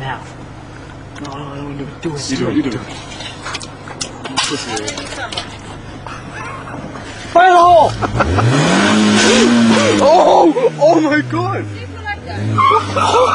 Now. No, no, I don't do it. Do it. You do it. You do it. Fire the hole! oh! Oh my god!